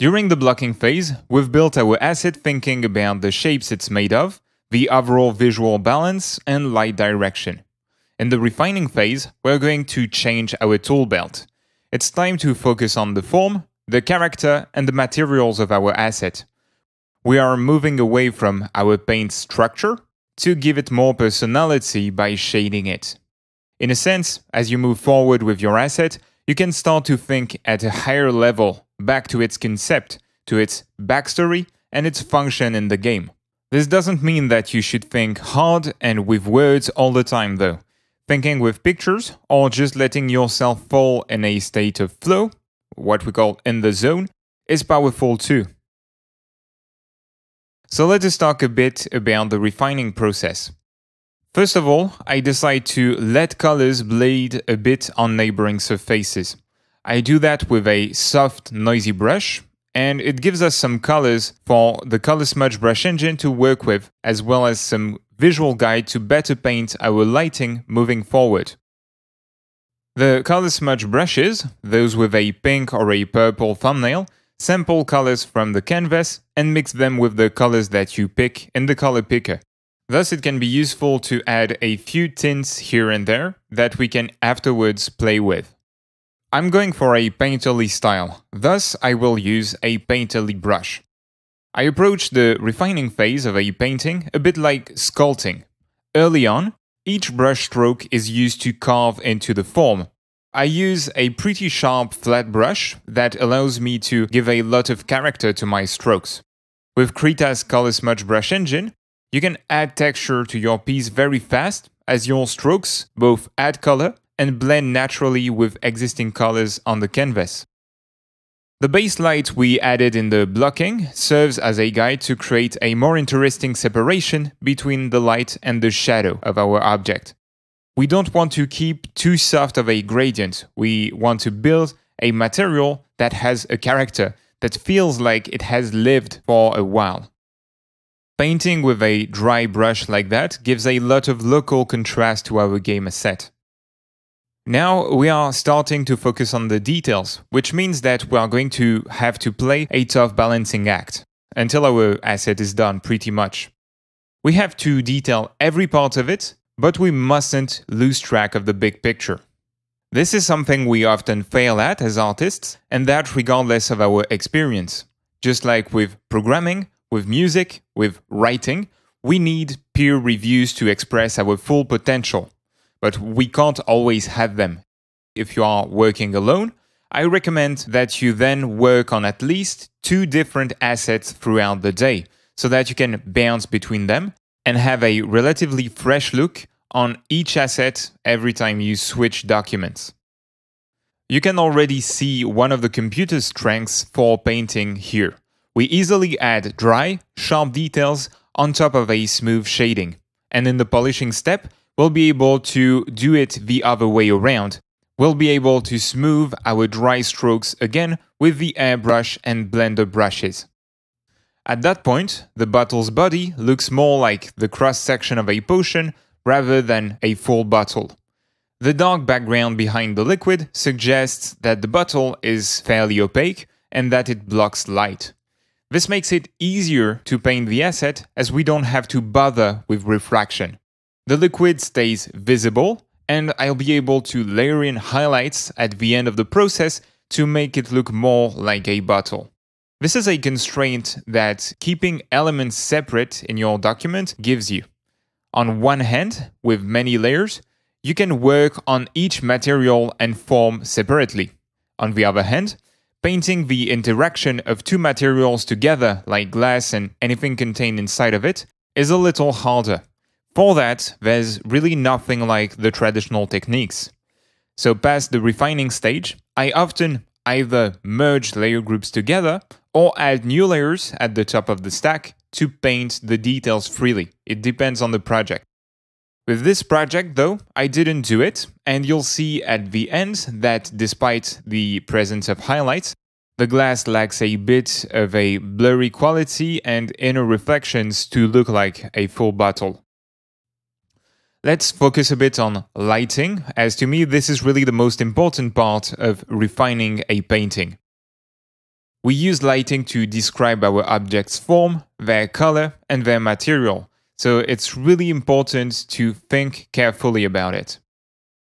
During the blocking phase, we've built our asset thinking about the shapes it's made of, the overall visual balance, and light direction. In the refining phase, we're going to change our tool belt. It's time to focus on the form, the character, and the materials of our asset. We are moving away from our paint structure to give it more personality by shading it. In a sense, as you move forward with your asset, you can start to think at a higher level back to its concept, to its backstory, and its function in the game. This doesn't mean that you should think hard and with words all the time, though. Thinking with pictures, or just letting yourself fall in a state of flow, what we call in the zone, is powerful too. So let us talk a bit about the refining process. First of all, I decide to let colors bleed a bit on neighboring surfaces. I do that with a soft, noisy brush, and it gives us some colors for the Color Smudge brush engine to work with, as well as some visual guide to better paint our lighting moving forward. The Color Smudge brushes, those with a pink or a purple thumbnail, sample colors from the canvas and mix them with the colors that you pick in the color picker. Thus, it can be useful to add a few tints here and there that we can afterwards play with. I'm going for a painterly style, thus I will use a painterly brush. I approach the refining phase of a painting a bit like sculpting. Early on, each brush stroke is used to carve into the form. I use a pretty sharp flat brush that allows me to give a lot of character to my strokes. With Krita's Color Smudge brush engine, you can add texture to your piece very fast as your strokes both add color and blend naturally with existing colors on the canvas. The base light we added in the blocking serves as a guide to create a more interesting separation between the light and the shadow of our object. We don't want to keep too soft of a gradient, we want to build a material that has a character, that feels like it has lived for a while. Painting with a dry brush like that gives a lot of local contrast to our game asset. Now we are starting to focus on the details, which means that we are going to have to play a tough balancing act until our asset is done pretty much. We have to detail every part of it, but we mustn't lose track of the big picture. This is something we often fail at as artists, and that regardless of our experience. Just like with programming, with music, with writing, we need peer reviews to express our full potential, but we can't always have them. If you are working alone, I recommend that you then work on at least two different assets throughout the day so that you can bounce between them and have a relatively fresh look on each asset every time you switch documents. You can already see one of the computer's strengths for painting here we easily add dry, sharp details on top of a smooth shading. And in the polishing step, we'll be able to do it the other way around. We'll be able to smooth our dry strokes again with the airbrush and blender brushes. At that point, the bottle's body looks more like the cross-section of a potion rather than a full bottle. The dark background behind the liquid suggests that the bottle is fairly opaque and that it blocks light. This makes it easier to paint the asset as we don't have to bother with refraction. The liquid stays visible and I'll be able to layer in highlights at the end of the process to make it look more like a bottle. This is a constraint that keeping elements separate in your document gives you. On one hand, with many layers, you can work on each material and form separately. On the other hand, Painting the interaction of two materials together, like glass and anything contained inside of it, is a little harder. For that, there's really nothing like the traditional techniques. So past the refining stage, I often either merge layer groups together or add new layers at the top of the stack to paint the details freely. It depends on the project. With this project though, I didn't do it, and you'll see at the end that despite the presence of highlights, the glass lacks a bit of a blurry quality and inner reflections to look like a full bottle. Let's focus a bit on lighting, as to me this is really the most important part of refining a painting. We use lighting to describe our object's form, their color, and their material, so it's really important to think carefully about it.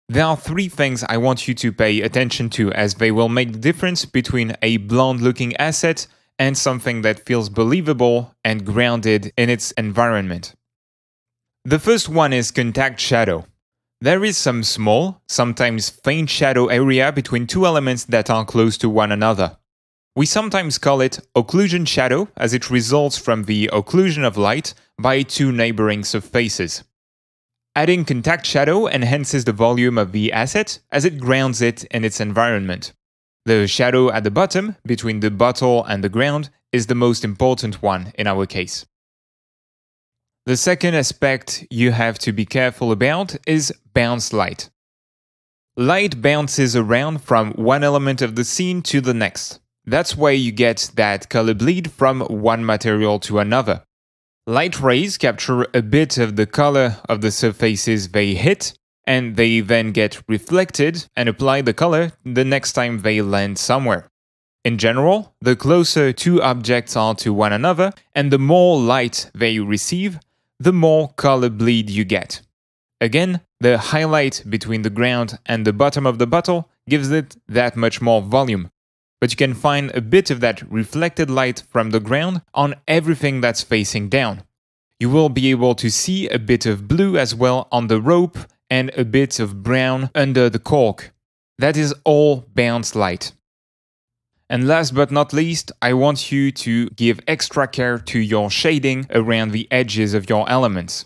There are three things I want you to pay attention to as they will make the difference between a blonde looking asset and something that feels believable and grounded in its environment. The first one is contact shadow. There is some small, sometimes faint shadow area between two elements that are close to one another. We sometimes call it occlusion shadow as it results from the occlusion of light by two neighboring surfaces. Adding contact shadow enhances the volume of the asset as it grounds it in its environment. The shadow at the bottom, between the bottle and the ground, is the most important one in our case. The second aspect you have to be careful about is bounce light. Light bounces around from one element of the scene to the next. That's why you get that color bleed from one material to another. Light rays capture a bit of the color of the surfaces they hit, and they then get reflected and apply the color the next time they land somewhere. In general, the closer two objects are to one another and the more light they receive, the more color bleed you get. Again, the highlight between the ground and the bottom of the bottle gives it that much more volume, but you can find a bit of that reflected light from the ground on everything that's facing down. You will be able to see a bit of blue as well on the rope and a bit of brown under the cork. That is all bounce light. And last but not least, I want you to give extra care to your shading around the edges of your elements.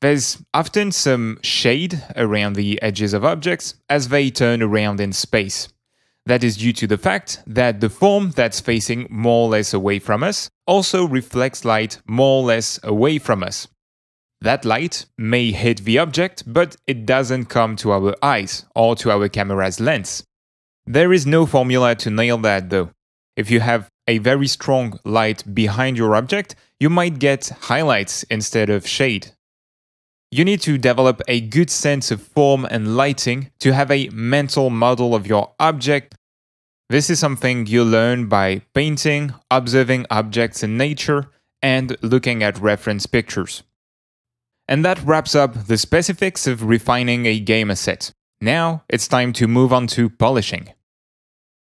There's often some shade around the edges of objects as they turn around in space. That is due to the fact that the form that's facing more or less away from us also reflects light more or less away from us. That light may hit the object, but it doesn't come to our eyes or to our camera's lens. There is no formula to nail that though. If you have a very strong light behind your object, you might get highlights instead of shade. You need to develop a good sense of form and lighting to have a mental model of your object. This is something you learn by painting, observing objects in nature, and looking at reference pictures. And that wraps up the specifics of refining a game asset. Now it's time to move on to polishing.